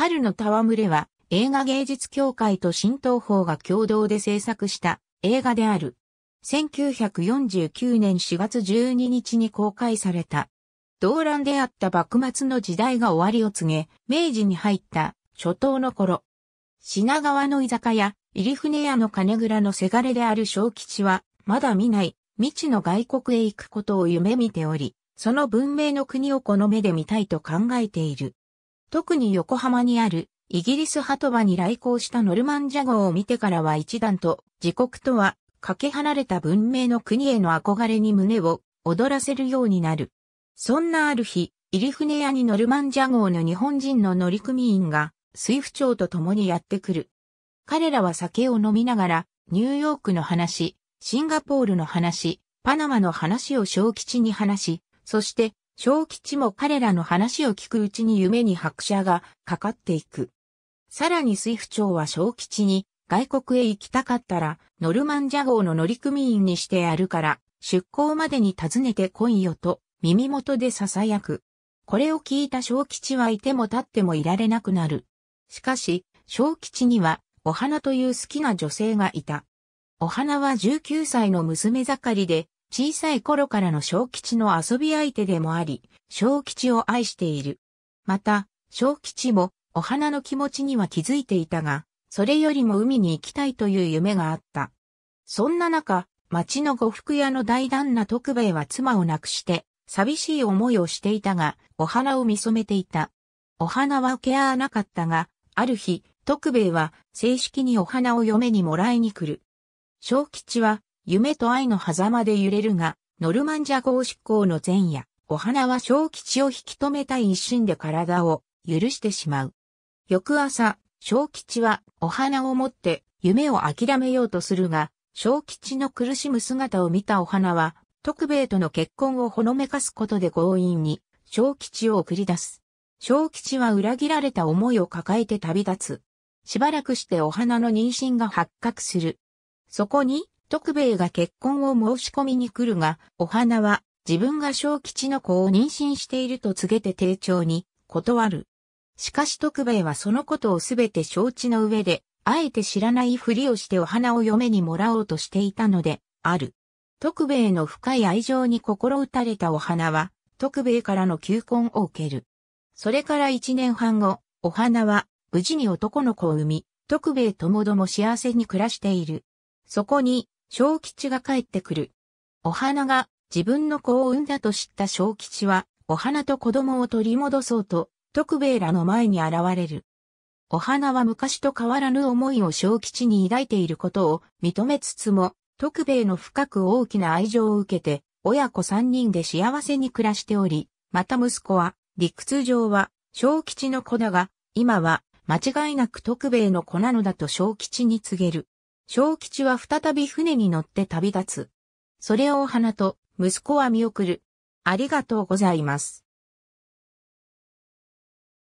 春の戯れは映画芸術協会と新東宝が共同で制作した映画である。1949年4月12日に公開された。動乱であった幕末の時代が終わりを告げ、明治に入った初頭の頃。品川の居酒屋、入船屋の金蔵のせがれである小吉は、まだ見ない未知の外国へ行くことを夢見ており、その文明の国をこの目で見たいと考えている。特に横浜にあるイギリス鳩場に来航したノルマンジャ号を見てからは一段と自国とはかけ離れた文明の国への憧れに胸を躍らせるようになる。そんなある日、入船屋にノルマンジャ号の日本人の乗組員が水府長と共にやってくる。彼らは酒を飲みながらニューヨークの話、シンガポールの話、パナマの話を小吉に話し、そして小吉も彼らの話を聞くうちに夢に拍車がかかっていく。さらに水府長は小吉に外国へ行きたかったらノルマンジャ号の乗組員にしてやるから出港までに訪ねて来いよと耳元で囁く。これを聞いた小吉はいても立ってもいられなくなる。しかし、小吉にはお花という好きな女性がいた。お花は19歳の娘盛りで小さい頃からの小吉の遊び相手でもあり、小吉を愛している。また、小吉もお花の気持ちには気づいていたが、それよりも海に行きたいという夢があった。そんな中、町の呉服屋の大旦那徳兵衛は妻を亡くして、寂しい思いをしていたが、お花を見染めていた。お花は受け合わなかったが、ある日、徳兵衛は正式にお花を嫁にもらいに来る。小吉は夢と愛の狭間で揺れるが、ノルマンジャ号執行の前夜、お花は小吉を引き止めたい一心で体を許してしまう。翌朝、小吉はお花を持って夢を諦めようとするが、小吉の苦しむ姿を見たお花は、徳兵衛との結婚をほのめかすことで強引に、小吉を送り出す。小吉は裏切られた思いを抱えて旅立つ。しばらくしてお花の妊娠が発覚する。そこに、徳兵衛が結婚を申し込みに来るが、お花は自分が小吉の子を妊娠していると告げて丁重に断る。しかし徳兵衛はそのことをすべて承知の上で、あえて知らないふりをしてお花を嫁にもらおうとしていたので、ある。徳兵衛の深い愛情に心打たれたお花は、徳兵衛からの求婚を受ける。それから一年半後、お花は、無事に男の子を産み、徳兵衛ともども幸せに暮らしている。そこに、小吉が帰ってくる。お花が自分の子を産んだと知った小吉は、お花と子供を取り戻そうと、徳兵衛らの前に現れる。お花は昔と変わらぬ思いを小吉に抱いていることを認めつつも、徳兵衛の深く大きな愛情を受けて、親子三人で幸せに暮らしており、また息子は、理屈上は、小吉の子だが、今は、間違いなく徳兵衛の子なのだと小吉に告げる。小吉は再び船に乗って旅立つ。それをお花と息子は見送る。ありがとうございます。